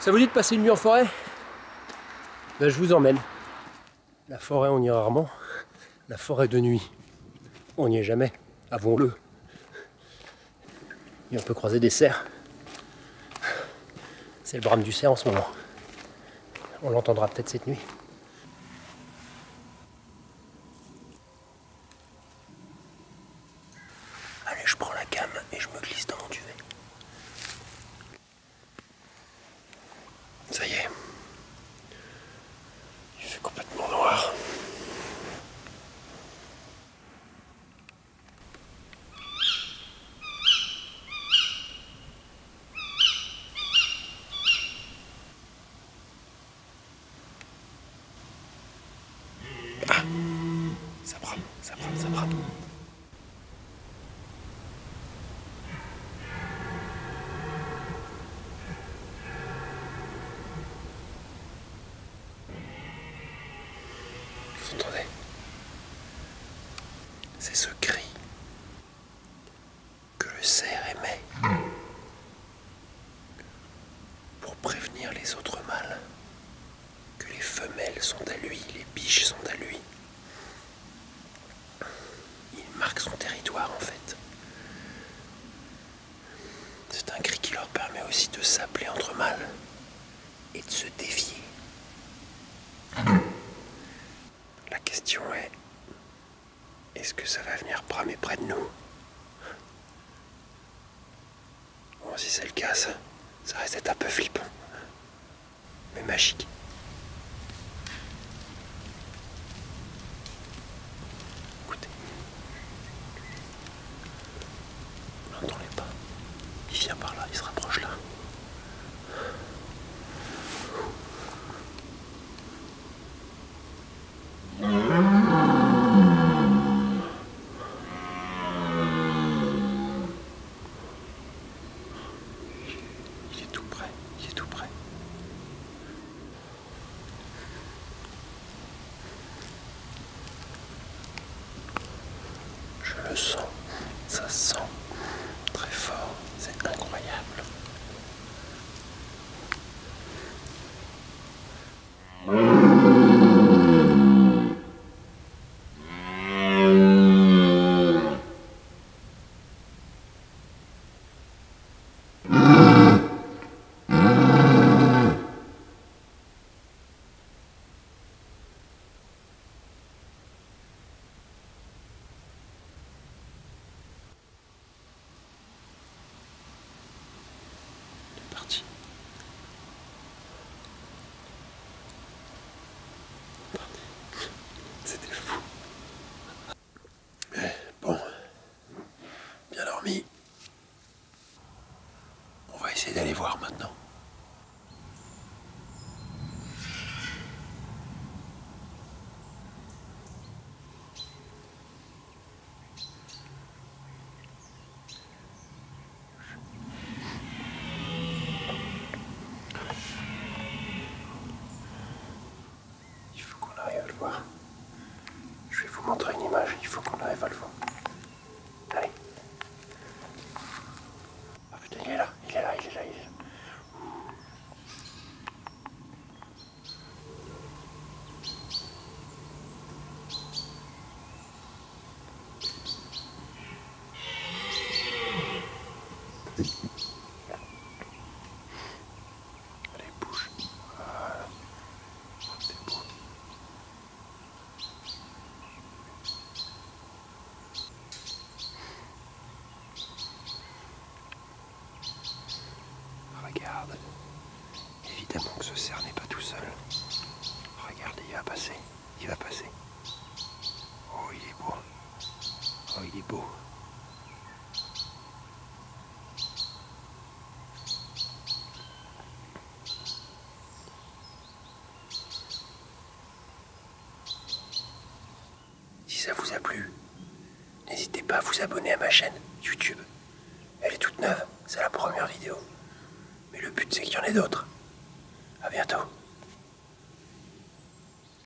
Ça vous dit de passer une nuit en forêt? Ben, Je vous emmène. La forêt, on y est rarement. La forêt de nuit, on n'y est jamais. Avons-le. Et on peut croiser des cerfs. C'est le brame du cerf en ce moment. On l'entendra peut-être cette nuit. Allez, je prends la cam et je me glisse dans mon duvet. Ça y est. Il fait complètement noir. Ah Ça brame, ça brame, ça brame. Vous entendez? C'est ce cri que le cerf émet pour prévenir les autres mâles que les femelles sont à lui, les biches sont à lui. Il marque en fait. C'est un cri qui leur permet aussi de s'appeler entre mâles et de se défier. La question est, est-ce que ça va venir bramer près de nous? Bon, si c'est le cas, ça, ça reste un peu flippant, mais magique. Il vient par là, il se rapproche là. Il est tout près, il est tout près. Je le sens, ça sent vais vous montrer une image, il faut qu'on arrive à le voir. Allez. Ah putain, il est là, il est là, il est là, il est là. Évidemment que ce cerf n'est pas tout seul. Regarde, il va passer. Il va passer. Oh, il est beau. Oh, il est beau. Si ça vous a plu, n'hésitez pas à vous abonner à ma chaîne YouTube. Elle est toute neuve, c'est la première vidéo. Le but c'est qu'il y en ait d'autres. À bientôt.